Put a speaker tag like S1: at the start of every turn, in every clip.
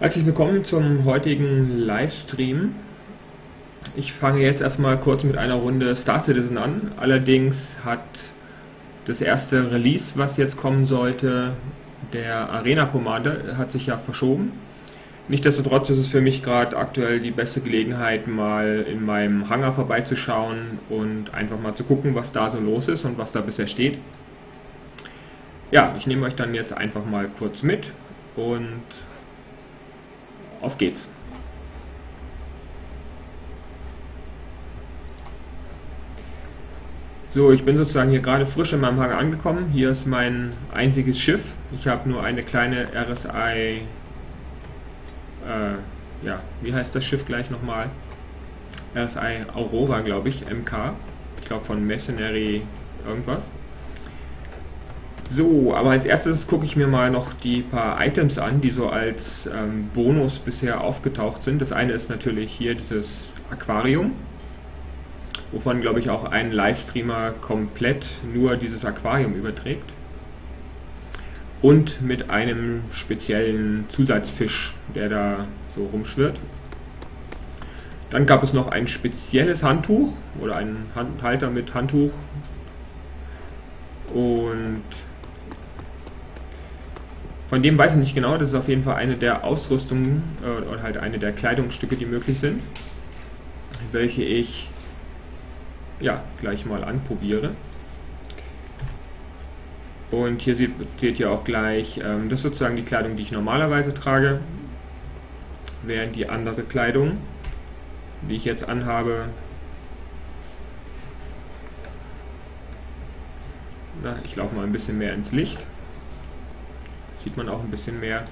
S1: Herzlich willkommen zum heutigen Livestream. Ich fange jetzt erstmal kurz mit einer Runde Star Citizen an. Allerdings hat das erste Release, was jetzt kommen sollte, der Arena Commander, hat sich ja verschoben. Nichtsdestotrotz ist es für mich gerade aktuell die beste Gelegenheit, mal in meinem Hangar vorbeizuschauen und einfach mal zu gucken, was da so los ist und was da bisher steht. Ja, ich nehme euch dann jetzt einfach mal kurz mit und auf geht's. So, ich bin sozusagen hier gerade frisch in meinem Hangar angekommen. Hier ist mein einziges Schiff. Ich habe nur eine kleine RSI. Äh, ja, wie heißt das Schiff gleich nochmal? RSI Aurora, glaube ich, MK. Ich glaube von Mercenary irgendwas. So, aber als erstes gucke ich mir mal noch die paar Items an, die so als ähm, Bonus bisher aufgetaucht sind. Das eine ist natürlich hier dieses Aquarium, wovon glaube ich auch ein Livestreamer komplett nur dieses Aquarium überträgt. Und mit einem speziellen Zusatzfisch, der da so rumschwirrt. Dann gab es noch ein spezielles Handtuch oder einen Handhalter mit Handtuch. Und von dem weiß ich nicht genau, das ist auf jeden Fall eine der Ausrüstungen äh, oder halt eine der Kleidungsstücke, die möglich sind, welche ich ja gleich mal anprobiere. Und hier seht, seht ihr auch gleich, ähm, das ist sozusagen die Kleidung, die ich normalerweise trage, während die andere Kleidung, die ich jetzt anhabe, na, ich laufe mal ein bisschen mehr ins Licht sieht man auch ein bisschen mehr.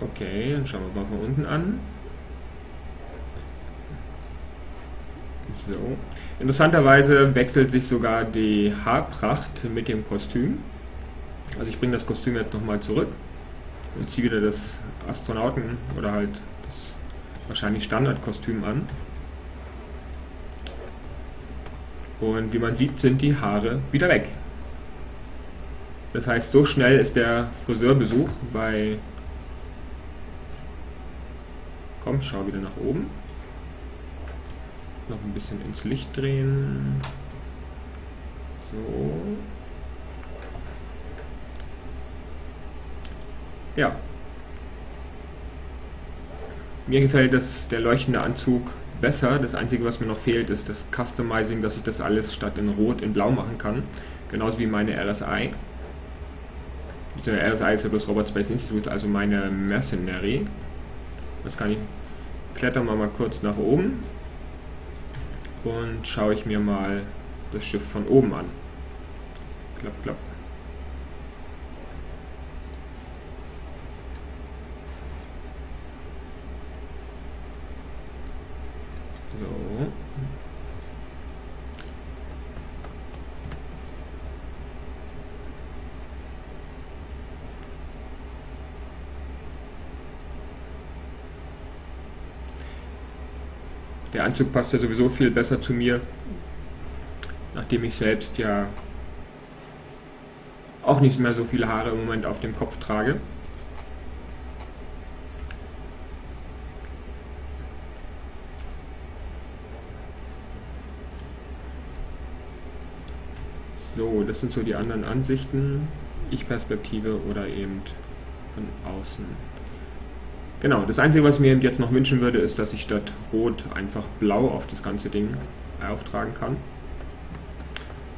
S1: Okay, dann schauen wir mal von unten an. So. Interessanterweise wechselt sich sogar die Haarpracht mit dem Kostüm. Also ich bringe das Kostüm jetzt nochmal zurück und ziehe wieder das Astronauten oder halt das wahrscheinlich Standardkostüm an. Und wie man sieht, sind die Haare wieder weg. Das heißt, so schnell ist der Friseurbesuch bei... Komm, schau wieder nach oben. Noch ein bisschen ins Licht drehen. So. Ja. Mir gefällt das, der leuchtende Anzug besser. Das Einzige, was mir noch fehlt, ist das Customizing, dass ich das alles statt in Rot in Blau machen kann. Genauso wie meine RSI der RSI ist ja bloß Robot Space Institute, also meine Mercenary. Das kann ich. Klettern wir mal kurz nach oben und schaue ich mir mal das Schiff von oben an. Klapp, klapp. Der Anzug passt ja sowieso viel besser zu mir, nachdem ich selbst ja auch nicht mehr so viele Haare im Moment auf dem Kopf trage. So, das sind so die anderen Ansichten. Ich-Perspektive oder eben von außen. Genau, das Einzige, was ich mir jetzt noch wünschen würde, ist, dass ich statt Rot einfach Blau auf das ganze Ding auftragen kann.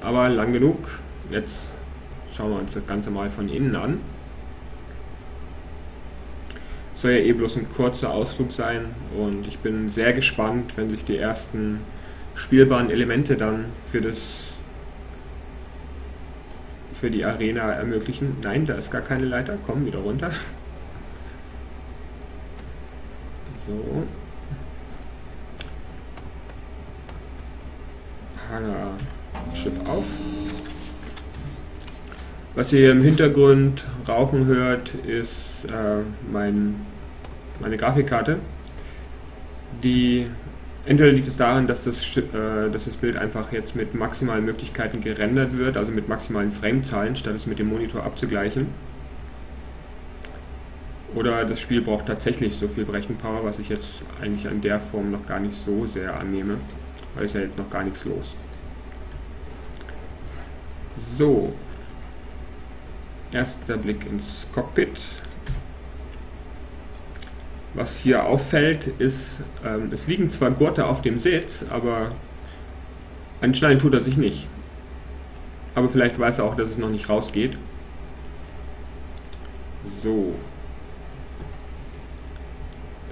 S1: Aber lang genug. Jetzt schauen wir uns das Ganze mal von innen an. Soll ja eh bloß ein kurzer Ausflug sein und ich bin sehr gespannt, wenn sich die ersten spielbaren Elemente dann für das für die Arena ermöglichen. Nein, da ist gar keine Leiter. Komm wieder runter. So. Hangar Schiff auf. Was ihr im Hintergrund rauchen hört, ist äh, mein, meine Grafikkarte. Die entweder liegt es daran, dass das, äh, dass das Bild einfach jetzt mit maximalen Möglichkeiten gerendert wird, also mit maximalen Framezahlen, statt es mit dem Monitor abzugleichen. Oder das Spiel braucht tatsächlich so viel Rechenpower, was ich jetzt eigentlich an der Form noch gar nicht so sehr annehme, weil ist ja jetzt noch gar nichts los. So, erster Blick ins Cockpit. Was hier auffällt, ist, ähm, es liegen zwar Gurte auf dem Sitz, aber anschneiden tut er sich nicht. Aber vielleicht weiß er auch, dass es noch nicht rausgeht. So.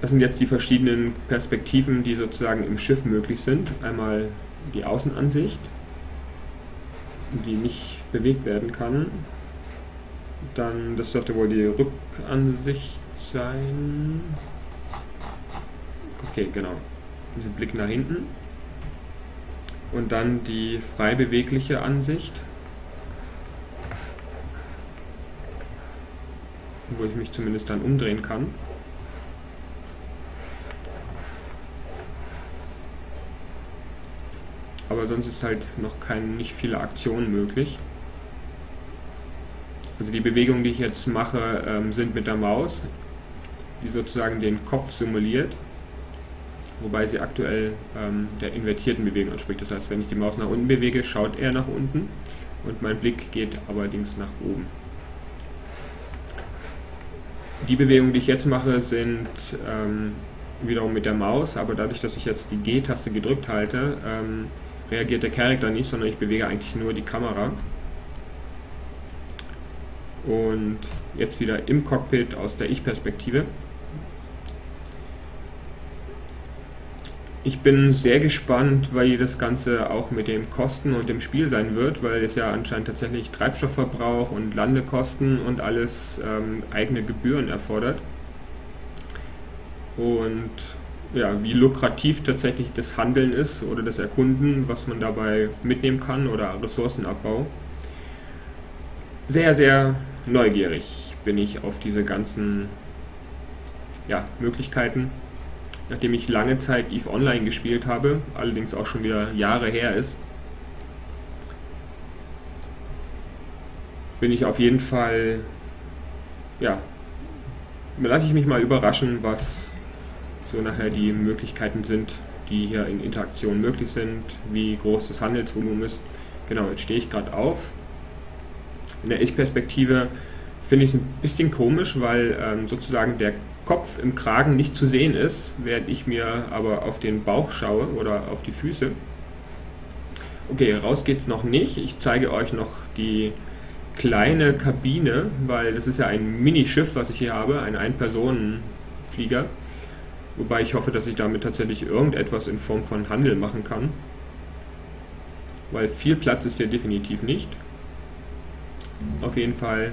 S1: Das sind jetzt die verschiedenen Perspektiven, die sozusagen im Schiff möglich sind. Einmal die Außenansicht, die nicht bewegt werden kann. Dann, das dürfte wohl die Rückansicht sein. Okay, genau. Dieser Blick nach hinten. Und dann die frei bewegliche Ansicht. Wo ich mich zumindest dann umdrehen kann. Aber sonst ist halt noch kein, nicht viele Aktionen möglich. Also die Bewegungen, die ich jetzt mache, ähm, sind mit der Maus, die sozusagen den Kopf simuliert, wobei sie aktuell ähm, der invertierten Bewegung entspricht. Das heißt, wenn ich die Maus nach unten bewege, schaut er nach unten und mein Blick geht allerdings nach oben. Die Bewegungen, die ich jetzt mache, sind ähm, wiederum mit der Maus, aber dadurch, dass ich jetzt die G-Taste gedrückt halte, ähm, reagiert der Charakter nicht, sondern ich bewege eigentlich nur die Kamera. Und jetzt wieder im Cockpit aus der Ich-Perspektive. Ich bin sehr gespannt, weil das Ganze auch mit dem Kosten und dem Spiel sein wird, weil es ja anscheinend tatsächlich Treibstoffverbrauch und Landekosten und alles ähm, eigene Gebühren erfordert. Und ja, wie lukrativ tatsächlich das Handeln ist oder das Erkunden, was man dabei mitnehmen kann oder Ressourcenabbau. Sehr, sehr neugierig bin ich auf diese ganzen ja, Möglichkeiten. Nachdem ich lange Zeit EVE Online gespielt habe, allerdings auch schon wieder Jahre her ist, bin ich auf jeden Fall, ja, lasse ich mich mal überraschen, was so nachher die Möglichkeiten sind, die hier in Interaktion möglich sind, wie groß das Handelsvolumen ist. Genau, jetzt stehe ich gerade auf. In der Ich-Perspektive finde ich es ein bisschen komisch, weil ähm, sozusagen der Kopf im Kragen nicht zu sehen ist, während ich mir aber auf den Bauch schaue oder auf die Füße. Okay, raus geht's noch nicht. Ich zeige euch noch die kleine Kabine, weil das ist ja ein Minischiff, was ich hier habe, ein Ein-Personen-Flieger. Wobei ich hoffe, dass ich damit tatsächlich irgendetwas in Form von Handel machen kann. Weil viel Platz ist hier definitiv nicht. Auf jeden Fall.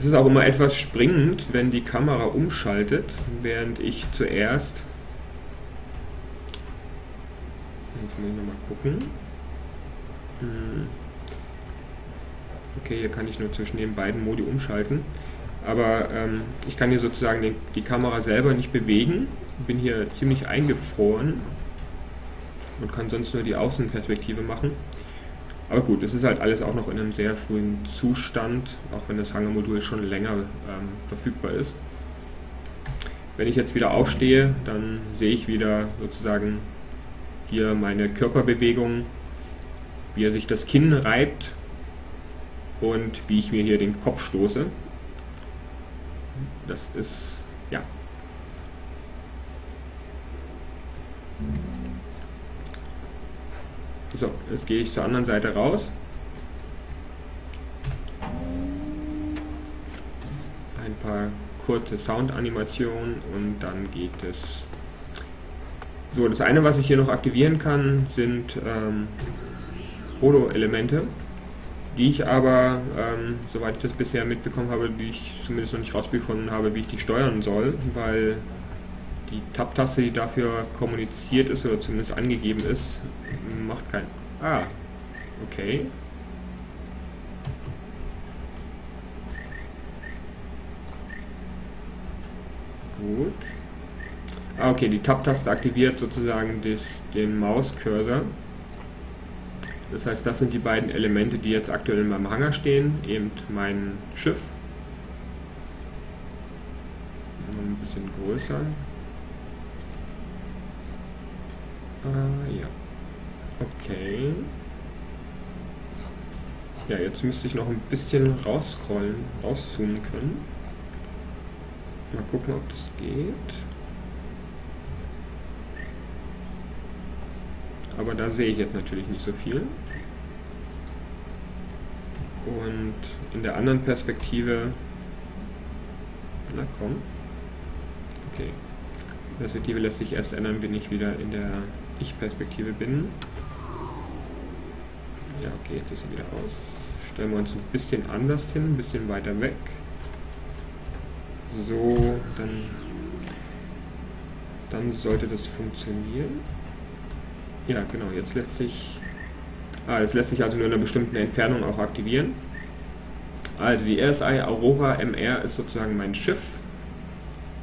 S1: Es ist auch immer etwas springend, wenn die Kamera umschaltet, während ich zuerst. Jetzt muss ich nochmal gucken. Hm. Okay, hier kann ich nur zwischen den beiden Modi umschalten. Aber ähm, ich kann hier sozusagen den, die Kamera selber nicht bewegen, bin hier ziemlich eingefroren und kann sonst nur die Außenperspektive machen. Aber gut, es ist halt alles auch noch in einem sehr frühen Zustand, auch wenn das Hangermodul schon länger ähm, verfügbar ist. Wenn ich jetzt wieder aufstehe, dann sehe ich wieder sozusagen hier meine Körperbewegung, wie er sich das Kinn reibt und wie ich mir hier den Kopf stoße. Das ist, ja. So, jetzt gehe ich zur anderen Seite raus. Ein paar kurze Soundanimationen und dann geht es. So, das eine, was ich hier noch aktivieren kann, sind ähm, Holo-Elemente die ich aber, ähm, soweit ich das bisher mitbekommen habe, die ich zumindest noch nicht rausgefunden habe, wie ich die steuern soll, weil die Tab-Taste, die dafür kommuniziert ist oder zumindest angegeben ist, macht kein... Ah, okay. Gut. Ah, okay, die Tab-Taste aktiviert sozusagen des, den Mauscursor. Das heißt, das sind die beiden Elemente, die jetzt aktuell in meinem Hangar stehen, eben mein Schiff bisschen größer. Äh, ja. Okay. Ja, jetzt müsste ich noch ein bisschen rausscrollen, rauszoomen können. Mal gucken, ob das geht. Aber da sehe ich jetzt natürlich nicht so viel. Und in der anderen Perspektive... Na komm. Okay. Die Perspektive lässt sich erst ändern, wenn ich wieder in der Ich-Perspektive bin. Ja, okay, jetzt ist sie wieder aus. Stellen wir uns ein bisschen anders hin, ein bisschen weiter weg. So, dann, dann sollte das funktionieren. Ja, genau, jetzt lässt sich Ah, das lässt sich also nur in einer bestimmten Entfernung auch aktivieren. Also die RSI Aurora MR ist sozusagen mein Schiff,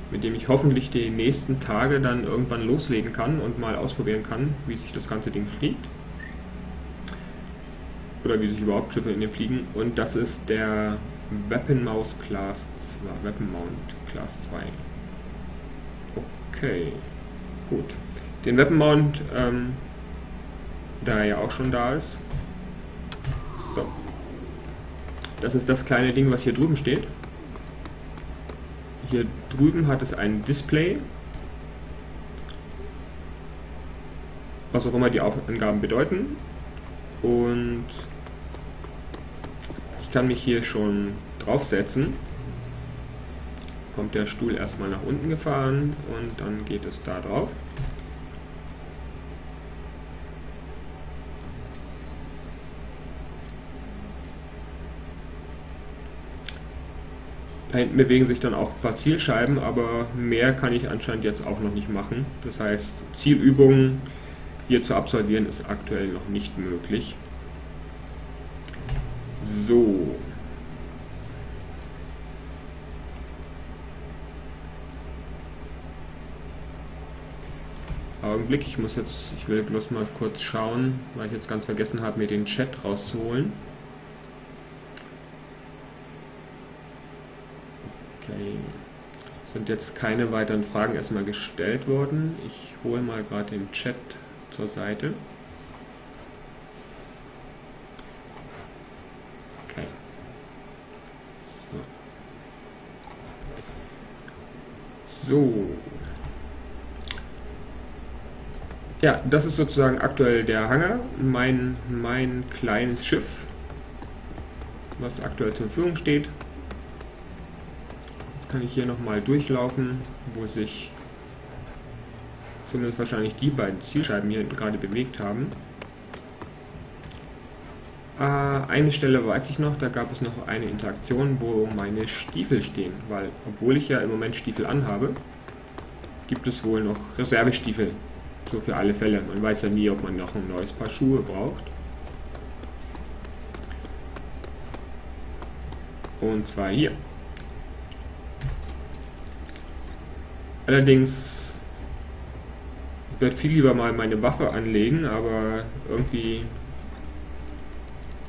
S1: mit dem ich hoffentlich die nächsten Tage dann irgendwann loslegen kann und mal ausprobieren kann, wie sich das ganze Ding fliegt. Oder wie sich überhaupt Schiffe in dem fliegen. Und das ist der Weapon Mouse Class 2, Weapon Mount Class 2. Okay, gut. Den Weapon Mount ähm, da er ja auch schon da ist. So. Das ist das kleine Ding, was hier drüben steht. Hier drüben hat es ein Display. Was auch immer die Angaben bedeuten. Und ich kann mich hier schon draufsetzen. Kommt der Stuhl erstmal nach unten gefahren und dann geht es da drauf. Da hinten bewegen sich dann auch ein paar Zielscheiben, aber mehr kann ich anscheinend jetzt auch noch nicht machen. Das heißt, Zielübungen hier zu absolvieren ist aktuell noch nicht möglich. So. Augenblick, ich muss jetzt, ich will bloß mal kurz schauen, weil ich jetzt ganz vergessen habe, mir den Chat rauszuholen. Okay. Sind jetzt keine weiteren Fragen erstmal gestellt worden. Ich hole mal gerade den Chat zur Seite. Okay. So. so. Ja, das ist sozusagen aktuell der Hangar, mein, mein kleines Schiff, was aktuell zur Verfügung steht kann ich hier nochmal durchlaufen, wo sich zumindest wahrscheinlich die beiden Zielscheiben hier gerade bewegt haben. Äh, eine Stelle weiß ich noch, da gab es noch eine Interaktion, wo meine Stiefel stehen, weil obwohl ich ja im Moment Stiefel anhabe, gibt es wohl noch Reservestiefel. So für alle Fälle. Man weiß ja nie, ob man noch ein neues Paar Schuhe braucht. Und zwar hier. Allerdings ich werde viel lieber mal meine Waffe anlegen, aber irgendwie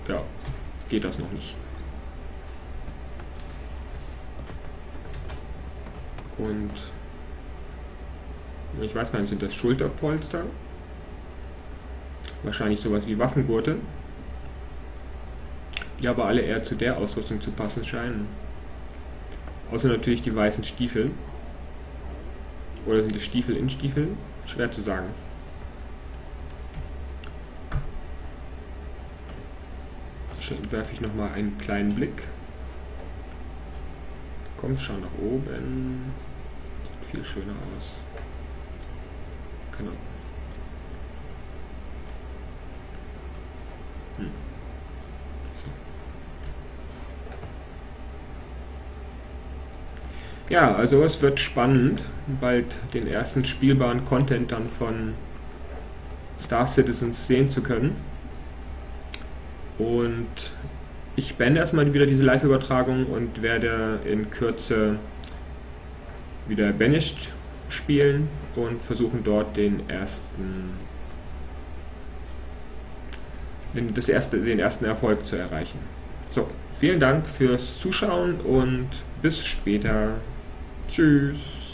S1: ja, geht das noch nicht. Und ich weiß gar nicht, sind das Schulterpolster? Wahrscheinlich sowas wie Waffengurte. Die aber alle eher zu der Ausrüstung zu passen scheinen. Außer natürlich die weißen Stiefel. Oder sind es Stiefel in Stiefeln? Schwer zu sagen. werfe ich nochmal einen kleinen Blick. Komm, schau nach oben. Sieht viel schöner aus. Keine Ja, also es wird spannend, bald den ersten spielbaren Content dann von Star Citizens sehen zu können. Und ich beende erstmal wieder diese Live-Übertragung und werde in Kürze wieder Banished spielen und versuchen dort den ersten den, das erste, den ersten Erfolg zu erreichen. So, vielen Dank fürs Zuschauen und bis später. Tschüss.